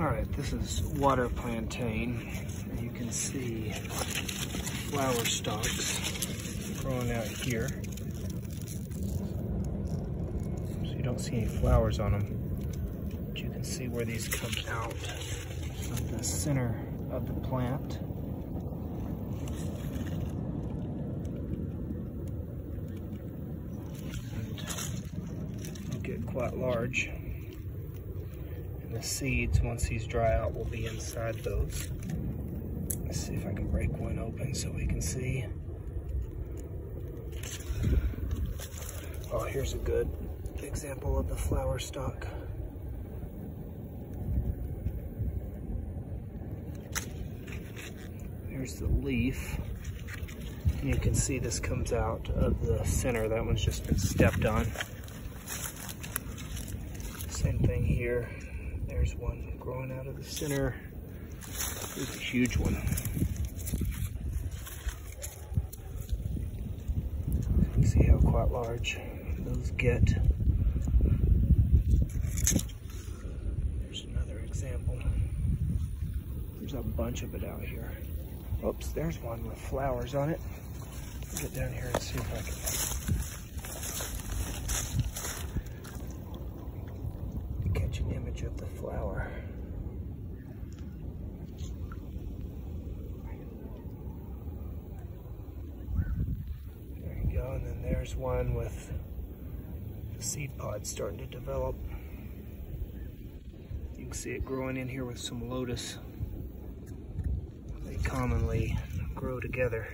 All right, this is water plantain. You can see flower stalks growing out here. So you don't see any flowers on them. But you can see where these come out of the center of the plant. And get quite large the seeds, once these dry out, will be inside those. Let's see if I can break one open so we can see. Oh, here's a good example of the flower stalk. Here's the leaf. And you can see this comes out of the center. That one's just been stepped on. Same thing here. There's one growing out of the center. Here's a huge one. See how quite large those get. There's another example. There's a bunch of it out here. Oops, there's one with flowers on it. Get down here and see if I can of the flower. There you go, and then there's one with the seed pod starting to develop. You can see it growing in here with some lotus. They commonly grow together.